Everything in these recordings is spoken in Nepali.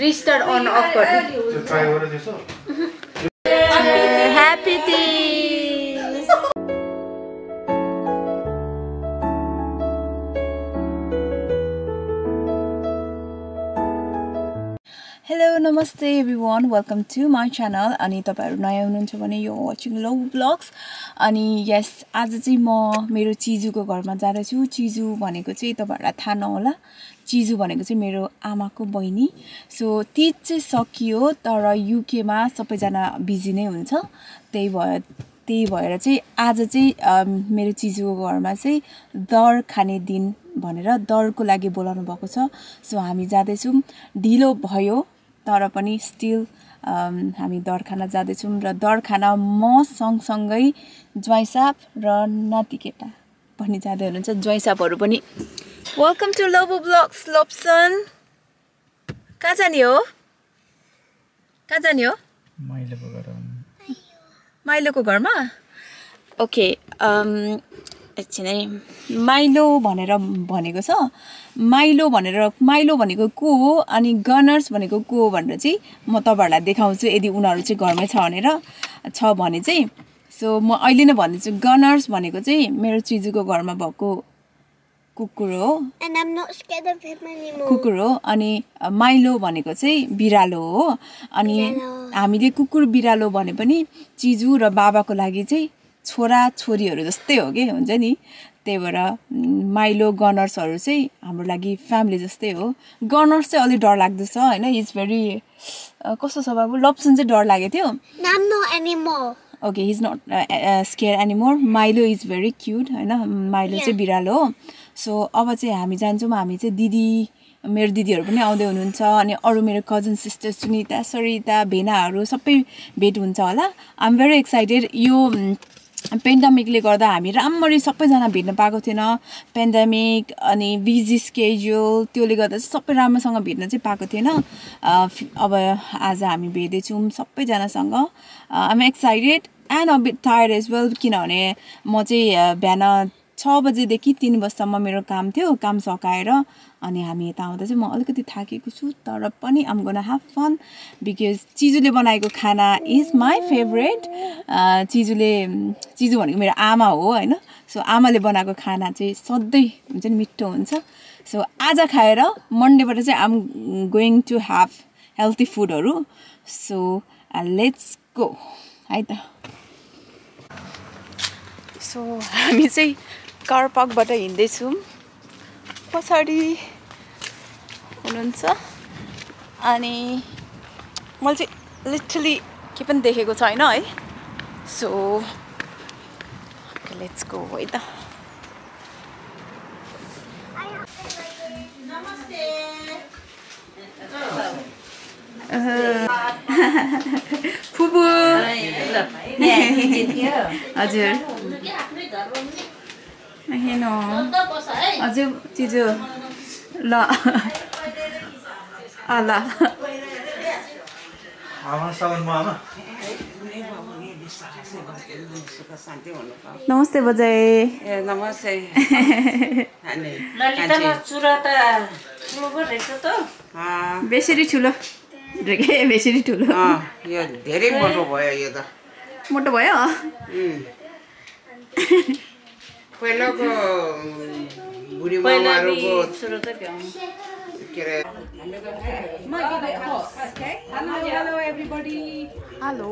रिस्टार्ट अन अफ गर्नु नमस्ते everyone welcome to my channel अनि तपाईँहरू नयाँ हुनुहुन्छ भने यो वाचिङ लौ ब्लग्स अनि यस आज चाहिँ म मेरो चिजुको घरमा जाँदैछु। चिजु भनेको चाहिँ तपाईँहरूलाई थाहा नहोला। चिजु भनेको चाहिँ मेरो आमाको बहिनी। सो तिज चाहिँ सकियो तर युकेमा सबैजना बिजी नै हुन्छ। त्यही भएर त्यही भएर चाहिँ आज चाहिँ मेरो चिजुको घरमा चाहिँ दर खाने दिन भनेर दरको लागि बोलाउनु भएको छ। सो हामी जाँदैछौँ। ढिलो भयो। तर पनि स्टिल हामी दर खान जाँदैछौँ र दर खान म सँगसँगै ज्वाइँसाप र नातिकेटा पनि जाँदै हुनुहुन्छ। ज्वाइँसापहरू पनि। वेलकम टु लबो ब्लग्स लप्सन कहाँ जाने हो? कहाँ जाने हो? माइलोको घरमा। ओके एकछिन है माइलो भनेर भनेको छ माइलो भनेर माइलो भनेको को हो अनि गनर्स भनेको को हो भनेर चाहिँ म तपाईँहरूलाई देखाउँछु यदि उनीहरू चाहिँ घरमै छ भनेर छ भने चाहिँ सो म अहिले नै भनिदिन्छु गनर्स भनेको चाहिँ मेरो चिजुको घरमा भएको कुकुर हो. कुकुर हो अनि माइलो भनेको चाहिँ बिरालो हो अनि। हामीले कुकुर बिरालो भने पनि चिजु र बाबाको लागि चाहिँ छोरा छोरीहरू जस्तै हो कि हुन्छ नि? त्यही भएर माइलो गनर्सहरू चाहिँ हाम्रो लागि फ्यामिली जस्तै हो। गनर्स चाहिँ अलिक डर लाग्दछ होइन? इज भेरी कस्तो छ बाबु? लप्सन चाहिँ डर लागेको थियो. Okay he's not scare anymore Milo is very cute होइन? माइलो चाहिँ बिरालो हो। सो अब चाहिँ हामी जान्छौँ हामी चाहिँ दिदी मेरो दिदीहरू पनि आउँदै हुनुहुन्छ अनि अरू मेरो कजन सिस्टर सुनिता सरिता भेनाहरू सबै भेट हुन्छ होला। आइ एम भेरी एक्साइटेड यो पेन्डामिकले गर्दा हामी राम्ररी सबैजना भेट्न पाएको थिएन। पेन्डामिक अनि बिजी स्केड्युल त्यसले गर्दा चाहिँ सबै राम्रोसँग भेट्न चाहिँ पाएको थिएन। अब आज हामी भेट्दैछौँ सबैजनासँग। I'm excited and a bit tired as well किनभने म चाहिँ बिहान छ बजेदेखि तिन बजीसम्म मेरो काम थियो काम सकाएर। अनि हामी यता आउँदा चाहिँ म अलिकति थाकेको छु तर पनि I'm gonna have fun because चिजुले बनाएको खाना इज माई फेभरेट चिजुले चिजु भनेको मेरो आमा हो होइन? सो आमाले बनाएको खाना चाहिँ सधैँ हुन्छ नि मिठो हुन्छ। सो आज खाएर मन्डेबाट चाहिँ I'm going to have healthy फुडहरू सो लेट्स गो है त। सो हामी चाहिँ कार पार्कबाट हिँड्दैछौँ। पछाडि हुनुहुन्छ। अनि मैले चाहिँ लिटरली के पनि देखेको छैन है। सो लेट्स गो है त। फुपू। हजुर। हेन हजुर चिजो। ल। नमस्ते बजाइ ए नमस्ते। बेसरी ठुलो। के बेसरी ठुलो। यो धेरै मोटो भयो यो त। मोटो भयो। पहिलाको बुढी मामाहरूको के अरे हेलो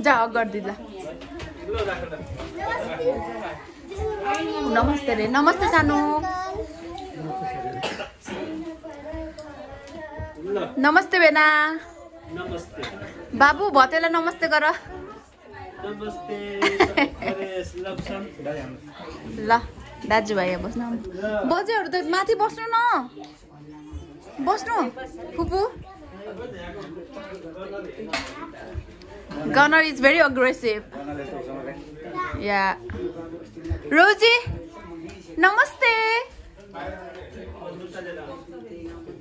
जा गरिदिँदा नमस्ते रे नमस्ते सानो नमस्ते बेना। बाबु भतेलाई नमस्ते गर। ल दाजुभाइ बस्नु। बजेहरू त माथि बस्नु न। बस्नु फुपू। Gunner is very aggressive. Yeah. Rosie नमस्ते।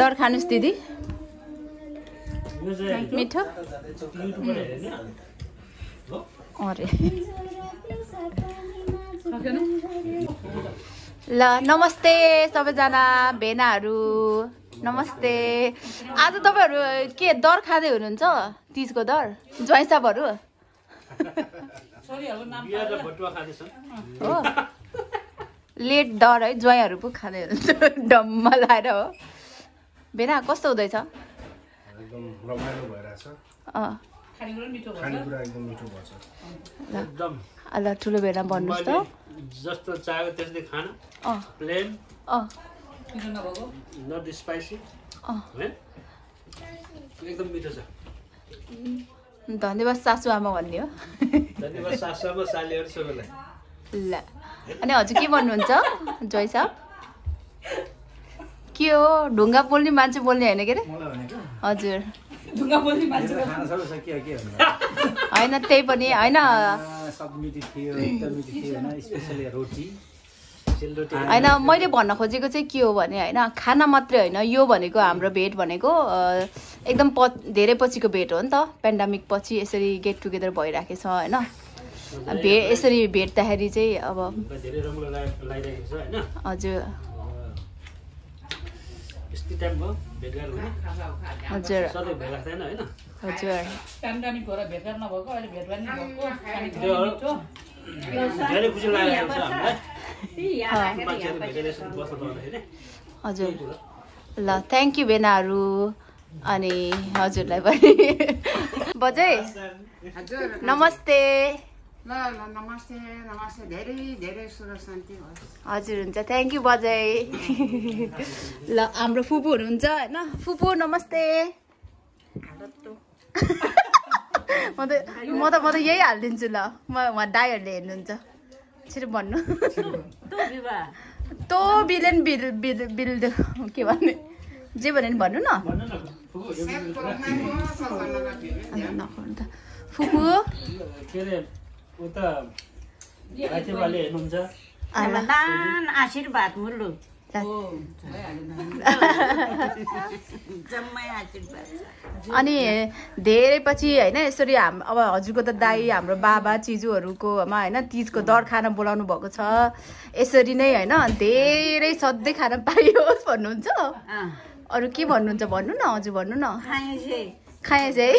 दर खानुहोस् दिदी। मिठो? अरे। ल नमस्ते सबैजना भेनाहरू। नमस्ते। आज तपाईँहरू के दर खाँदै हुनुहुन्छ? तिजको दर? ज्वाइँसाबहरू हो। लेट दर है ज्वाइँहरू पो खाँदै हुनुहुन्छ। डम्मा लाएर हो। भेना कस्तो हुँदैछ? एकदम रमाइलो भइरहेछ। अँ। खानेकुरा मिठो भन्छ खानेकुरा एकदम मिठो भएछ। एकदम। ल ठुलो भेना भन्नुहोस् त। जस्तो चाह्यो त्यस्तै खाना। अँ। प्लेन। Not spicy. अँ। है? एकदम मिठो छ। धन्यवाद सासु आमा भन्ने हो। धन्यवाद सासुमा सालीहरू सबैलाई। ल। अनि हजुर के भन्नुहुन्छ जोइ साहब के हो ढुङ्गा पोल्ने मान्छे बोल्ने होइन के अरे हजुर बोल्ने होइन त्यही पनि होइन होइन मैले भन्न खोजेको चाहिँ के हो भने होइन खाना मात्रै होइन यो भनेको हाम्रो भेट भनेको एकदम प धेरै पछिको भेट हो नि त पेन्डामिक पछि यसरी गेट टुगेदर भइराखेको छ होइन भे यसरी भेट्दाखेरि चाहिँ अब हजुर। हजुर। हजुर। ल थ्याङ्क यू भेनाहरू। अनि हजुरलाई पनि। बजै। हजुर। नमस्ते। ल ल नमस्ते नमस्ते धेरै धेरै सुख शान्ति होस् हजुर हुन्छ. थ्याङ्क यू बजै ल हाम्रो फुपू हुनुहुन्छ होइन? फुपू नमस्ते. म त म त म त यही हालिदिन्छु ल. म उहाँ दाईहरूले हेर्नुहुन्छ. छिटो भन्नु। तो बिलेन बिल बिल बिल के भन्ने? जे भन्यो भने भन्नु न। भन्नु न फुपू, उता हेर्नुहुन्छ। दान आशीर्वाद अनि धेरै पछि होइन यसरी हाम अब हजुरको त दाई हाम्रो बाबा चिजुहरूकोमा होइन तिजको दर खाना बोलाउनु भएको छ। यसरी नै होइन धेरै सधैँ खाना पाइयोस् भन्नुहुन्छ। अँ, अरू के भन्नुहुन्छ भन्नु न हजुर भन्नु न। खाएँ चाहिँ।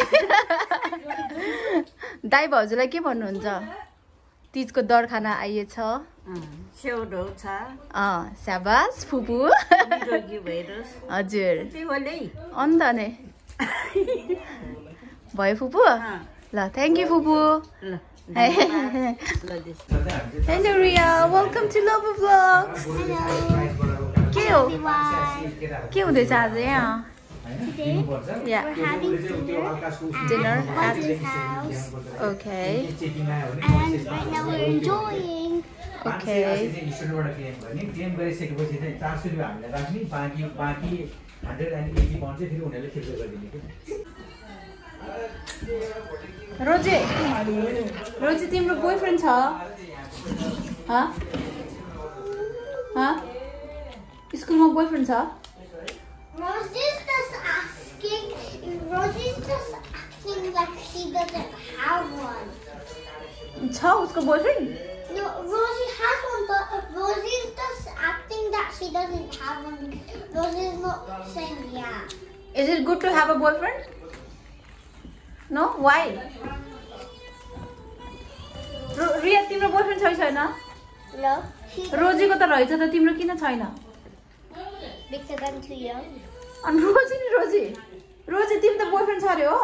दाई भाउजूलाई के भन्नुहुन्छ? तिजको दर खाना आइएछ सेउडो छ। स्याबास फुपू। हजुर। अन्त नै। भयो फुपू? ल थ्याङ्क यू फुपू। ल Hey. ल this. Hello Ria, welcome to Love Vlogs. के हो? के हुँदैछ आज यहाँ? Yeah, We're having dinner dinner at at his house. okay, And right now we're enjoying. okay. स्टुडेन्टबाट claim गर्ने क्लेम गरिसकेपछि चाहिँ चार सय रुपियाँ हामीलाई राख्ने बाँकी बाँकी हन्ड्रेड एन्ड एटी पाउन्ड चाहिँ फेरि उनीहरूले फिर्ता गरिदिने कि रोजे रोजे तिम्रो बोयफ्रेन्ड छ हँ हँ स्कुलमा बोयफ्रेन्ड छ Rosie's just asking. Rosie's just acting like she doesn't have one. छ उसको boyfriend No, Rosie has one, but Rosie's just acting that she doesn't have one. Rosie's not saying yeah. Is it good to have a boyfriend no why Ria तिम्रो बोयफ्रेन्ड छ छैन No, रोजीको त रहेछ त तिम्रो किन छैन because I'm too young. अनि रोजी नि रोजी रोजी तिमी त बोयफ्रेन्ड छ अरे हो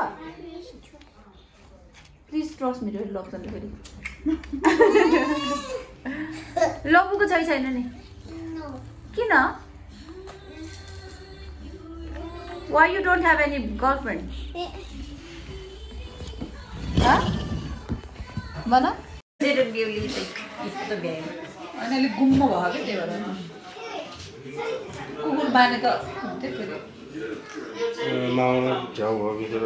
प्लिज ट्रस्ट मेरो नि फेरि। लबुको छ कि छैन नि. किन? You don't have any girlfriend? Huh? भन अनि अलिक गुम्म भयो कि त्यही भएर कुकुर बाने त हुन्थ्यो फेरि माउमा झ्याउ भयो भित्र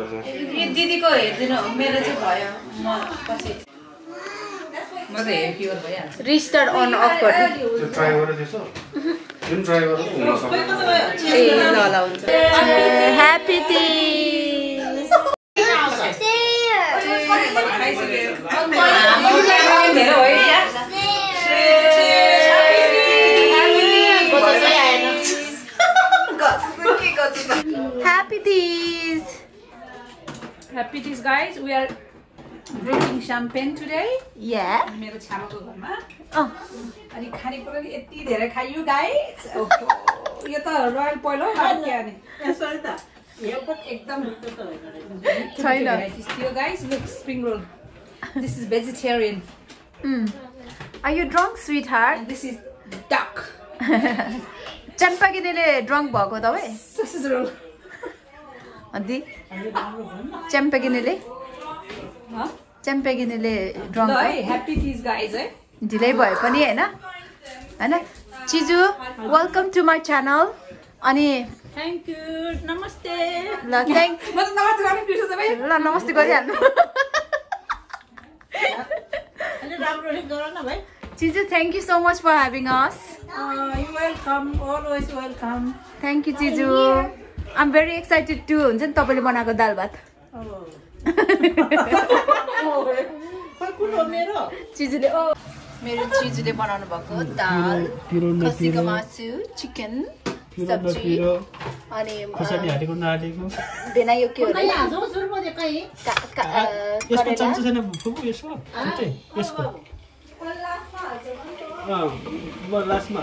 यो दिदीको हेरिदिनु मेरो चाहिँ भयो। म पछि म त हेयर क्युर भइहाल्छ। रिस्टार्ट अन अफ गर्ने त्यो ट्राई गरेर त्यसो? जुन ट्राई गरेर घुम्न सक्छ ए ल ल हुन्छ। ह्याप्पी टिज धेरै हो टिज Happy days, guys. We are drinking champagne today. या मेरो छ्यामाको घरमा। अनि खानेकुरा नि यति धेरै खाइयो गाइस यो त रोयल पहिलो क्या नि एकदम छैन। थियो guys look spring roll this is vegetarian Are you drunk, sweetheart? This is duck चम्पागिरीले drunk भएको तपाईँ दिस इज रोल अन्ति चम्पागिनीले चम्पागिनीले ल ड्रङ्क है ह्याप्पी तिज गाइज है ढिलै भए पनि होइन होइन Chiju welcome to my channel अनि थ्याङ्क यू नमस्ते ल थ्याङ्क ल नमस्ते गरिहाल्नु Chiju thank you so much for having us welcome always welcome thank you Chiju I'm very excited to हुन्छ नि तपाईँले बनाएको दाल भात चिजुले ओ मेरो चिजुले बनाउनु भएको दाल खसीको मासु चिकन सब्जी अनि भेना यो के लास्टमा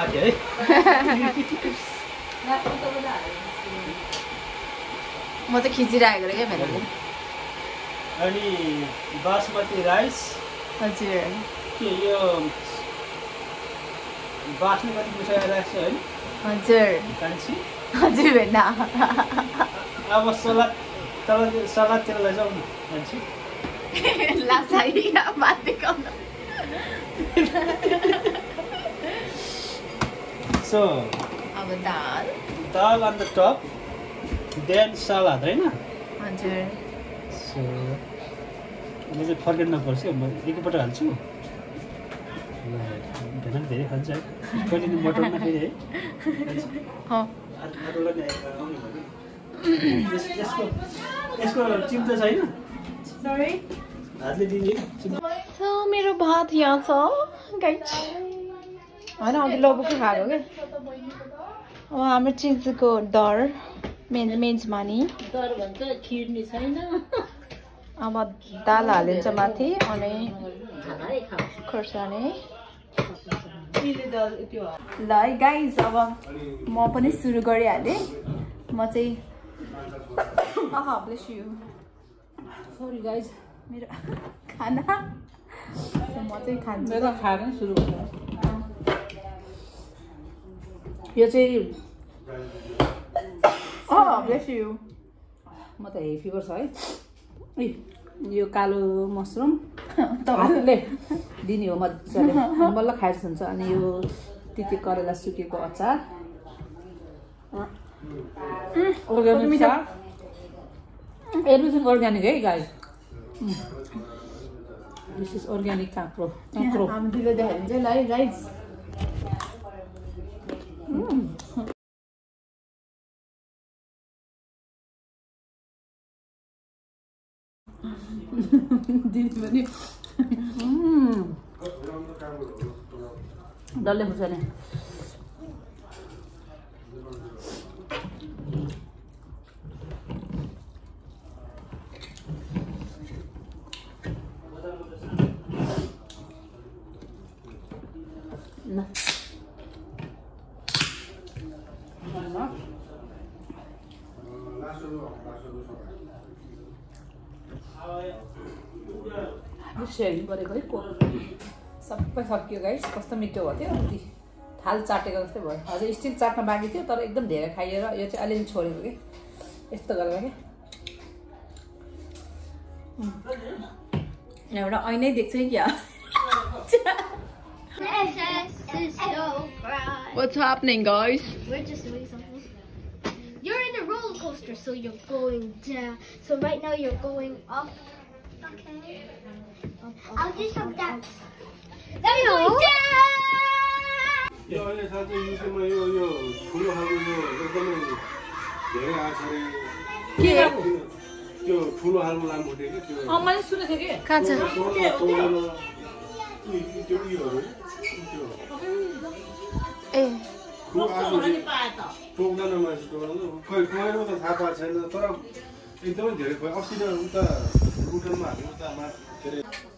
हाल्यो है म चाहिँ खिचिरहेको रहेँ क्या भेनाले अनि बासमती राइस हजुर। के यो बास्ने कति मिसाएर राख्छ है हजुर। हजुर भेना अब सलाद तल सलादतिर लैजाउँ न कान्छी। लासाई भात देखाउन। सो अब दाल। Dal on the top then salad होइन हजुर। सो यो चाहिँ फर्केट नपर्छ म एकैपल्ट हाल्छु। ल, भेना पनि धेरै खान्छ। है कहिले नि मटनमा फेरि है। नि यसको यसको छैन हातले दिने। मेरो भात यहाँ छ गाइस होइन अघि लबुको खाएको क्या। अब हाम्रो चिजको डर मेन। मेजमानी डर भन्छ खिर्नी छैन। अब दाल हालिन्छ माथि अनि खोर्सानी ल है गाइज अब म पनि सुरु गरिहालेँ म चाहिँ आहा ब्लेस यु सरी गाइज मेरो खाना म चाहिँ खान्छु मेरो खाएर सुरु यो चाहिँ अँ ब्लेस यु म त हे फिभर छ है ए, यो कालो मसरुम हातले दिने हो मजाले। बल्ल खाएर हुन्छ। अनि यो तिते करेला सुकेको अचार। अर्ग्यानिक एभ्रिथिङ अर्ग्यानिक है गाई दिस इज अर्ग्यानिक काँक्रो काँक्रो। दिदी पनि डल्ले खुर्सानी सेयरिङ गरेको है कोक सबै सकियो गाइस कस्तो मिठो भयो त्यो अस्ति थाल चाटेको जस्तै भयो अझै स्टिल चाट्न बाँकी थियो तर एकदम धेरै खाइएर यो चाहिँ अलिअलि छोडेको कि यस्तो गरेर कि एउटा ऐनै देख्छ कि क्या. What's happening guys? We're just doing something. You're in a roller coaster, so you're going down. So right now you're going up. Okay. I'll do some dance. थिएँ कि कहाँ छ तोड्न- तोड्न ऊ- त्यो उयोहरू त्यो ए ठुलो आएको चाहिँ टोक्दैन मान्छे टोक्दैन खै टोकेको त थाहा पाएको छैन तर एकदमै धेरै खोइ अस्ति उता भुटानमा उता माथि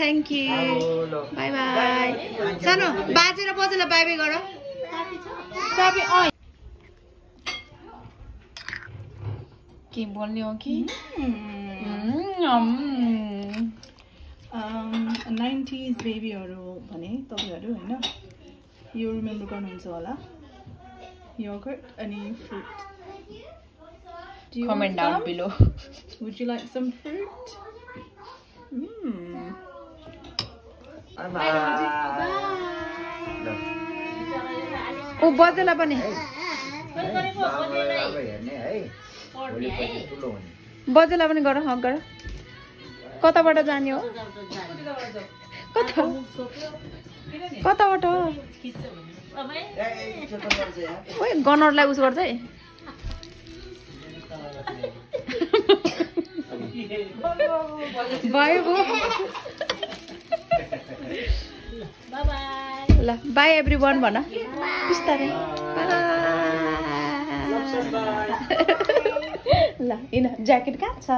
थ्याङ्क्यू बाई बाई सानो बाजेर बजेलाई बाई बाई गरी के बोल्ने हो कि नाइन्टिज बेबीहरू भने तपाईँहरू होइन यो रिमेम्बर गर्नुहुन्छ होला योगर्ट अनि fruit comment down below Would you like some fruit? Mm. ऊ बजेला पनि हेर्ने है भोलिपछि ठुलो हुने बजेला पनि गर हक गर कताबाट जाने हो? कता? कताबाट हो? गनरलाई उस गर्छ है भयो ल बाई एभ्री वान भन। बिस्तारै. ल इन ज्याकेट कहाँ छ?